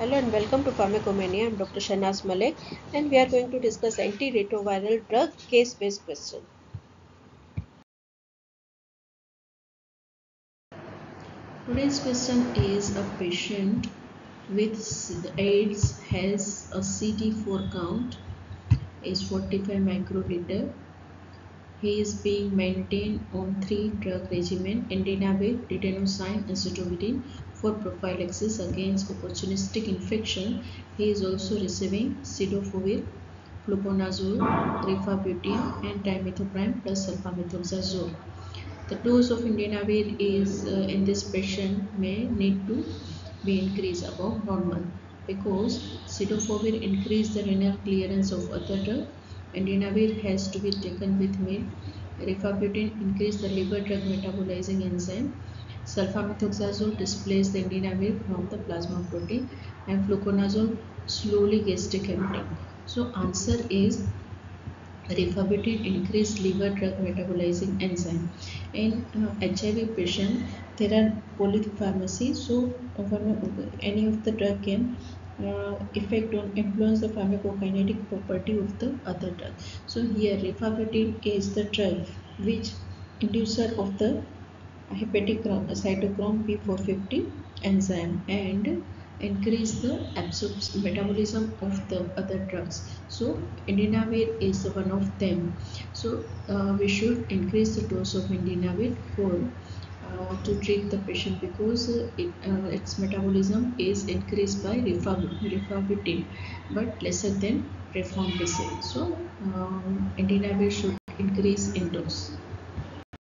Hello and welcome to Pharmacomania. I'm Dr. Shanaz Malik and we are going to discuss antiretroviral drug case-based question. Today's question is a patient with AIDS has a CD4 count is 45 microliter. He is being maintained on three drug regimen indinavir, didanosine, and zidovudine for prophylaxis against opportunistic infection. He is also receiving cidofovir, fluconazole, rifabutin, and trimethoprim plus sulfamethoxazole the dose of indinavir is uh, in this patient may need to be increased above normal because cidofovir increase the renal clearance of other drug indinavir has to be taken with meal rifabutin increase the liver drug metabolizing enzyme sulfamethoxazole displaces the indinavir from the plasma protein and fluconazole slowly gastric emptying so answer is rifabutin increase liver drug metabolizing enzyme. In uh, HIV patient, there are polypharmacy, so any of the drug can uh, effect on influence the pharmacokinetic property of the other drug. So here rifabutin is the drug which inducer of the hepatic cytochrome P450 enzyme and increase the absorption metabolism of the other drugs so indinavir is one of them so uh, we should increase the dose of indinavir for to treat the patient because uh, it, uh, its metabolism is increased by rifabutin but lesser than rifampicin. So um, should increase in dose